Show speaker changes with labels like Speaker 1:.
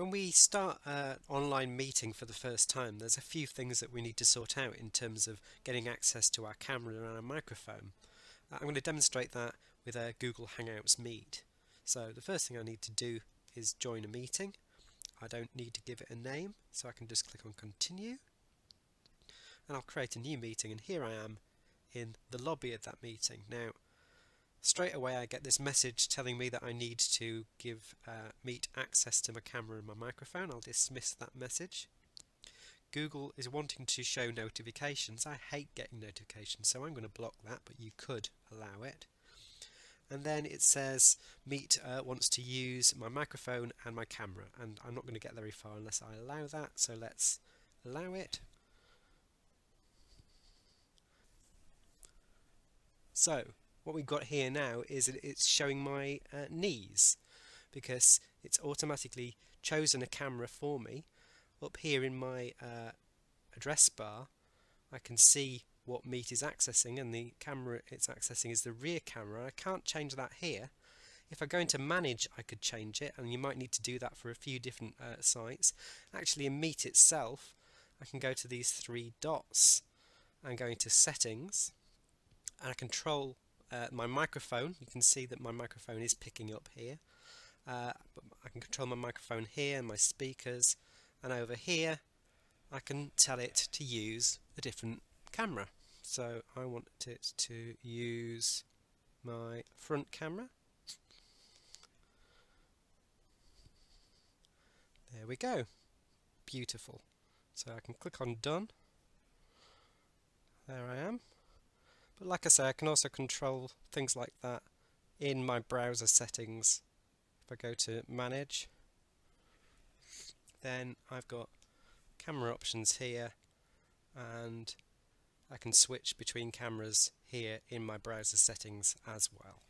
Speaker 1: When we start an online meeting for the first time, there's a few things that we need to sort out in terms of getting access to our camera and our microphone. Uh, I'm going to demonstrate that with a Google Hangouts Meet. So the first thing I need to do is join a meeting. I don't need to give it a name, so I can just click on continue. And I'll create a new meeting, and here I am in the lobby of that meeting. Now, Straight away I get this message telling me that I need to give uh, Meet access to my camera and my microphone. I'll dismiss that message. Google is wanting to show notifications. I hate getting notifications so I'm going to block that but you could allow it. And then it says Meet uh, wants to use my microphone and my camera and I'm not going to get very far unless I allow that so let's allow it. So what we've got here now is that it's showing my uh, knees because it's automatically chosen a camera for me. Up here in my uh, address bar I can see what Meet is accessing and the camera it's accessing is the rear camera. I can't change that here. If I go into manage I could change it and you might need to do that for a few different uh, sites. Actually in Meet itself I can go to these three dots and go into settings and I control uh, my microphone, you can see that my microphone is picking up here. Uh, but I can control my microphone here, and my speakers, and over here I can tell it to use a different camera. So I want it to use my front camera. There we go. Beautiful. So I can click on done. There I am. But like I say, I can also control things like that in my browser settings. If I go to manage, then I've got camera options here and I can switch between cameras here in my browser settings as well.